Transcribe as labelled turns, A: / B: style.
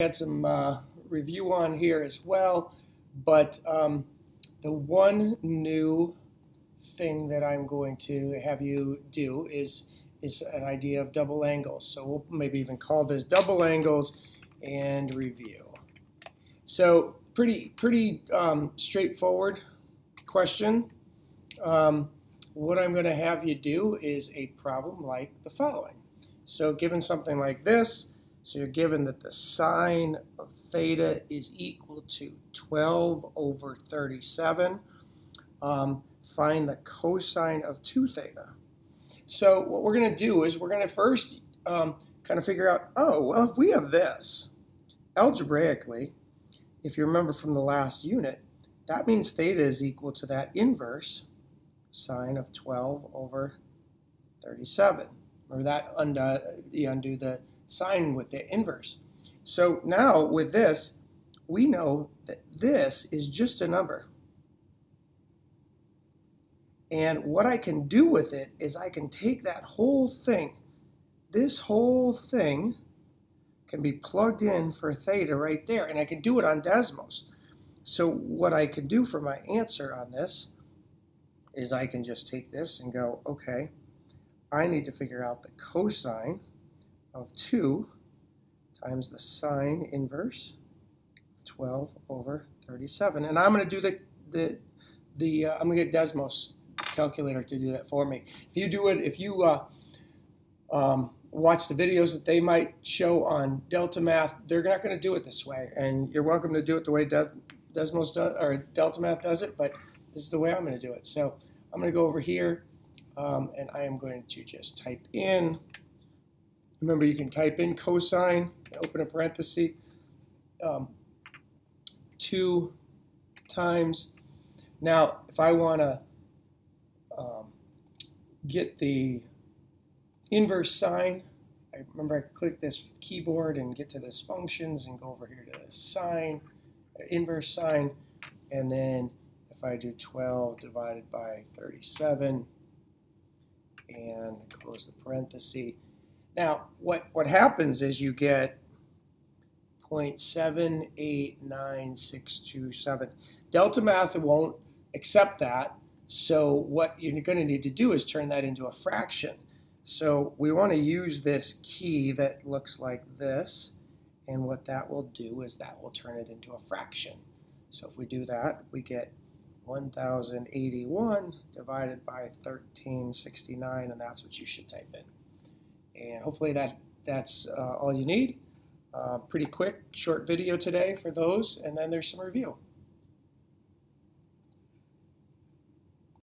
A: had some uh, review on here as well, but um, the one new thing that I'm going to have you do is is an idea of double angles. So we'll maybe even call this double angles and review. So pretty pretty um, straightforward question. Um, what I'm going to have you do is a problem like the following. So given something like this, so you're given that the sine of theta is equal to 12 over 37. Um, find the cosine of 2 theta. So what we're going to do is we're going to first um, kind of figure out, oh, well, if we have this, algebraically, if you remember from the last unit, that means theta is equal to that inverse sine of 12 over 37. Remember that undo, you undo the sine with the inverse. So now with this, we know that this is just a number. And what I can do with it is I can take that whole thing, this whole thing can be plugged in for theta right there, and I can do it on Desmos. So what I can do for my answer on this is I can just take this and go, okay, I need to figure out the cosine of 2 times the sine inverse 12 over 37. And I'm going to do the, the, the uh, I'm going to get Desmos calculator to do that for me. If you do it, if you uh, um, watch the videos that they might show on Delta Math, they're not going to do it this way. And you're welcome to do it the way Des Desmos does, or Delta Math does it, but this is the way I'm going to do it. So I'm going to go over here, um, and I am going to just type in Remember, you can type in cosine, open a parenthesis, um, 2 times. Now, if I want to um, get the inverse sine, I remember I click this keyboard and get to this functions and go over here to sine, inverse sine, and then if I do 12 divided by 37 and close the parenthesis, now, what, what happens is you get 0.789627. Delta Math won't accept that, so what you're going to need to do is turn that into a fraction. So we want to use this key that looks like this, and what that will do is that will turn it into a fraction. So if we do that, we get 1081 divided by 1369, and that's what you should type in. And hopefully that that's uh, all you need. Uh, pretty quick, short video today for those, and then there's some review.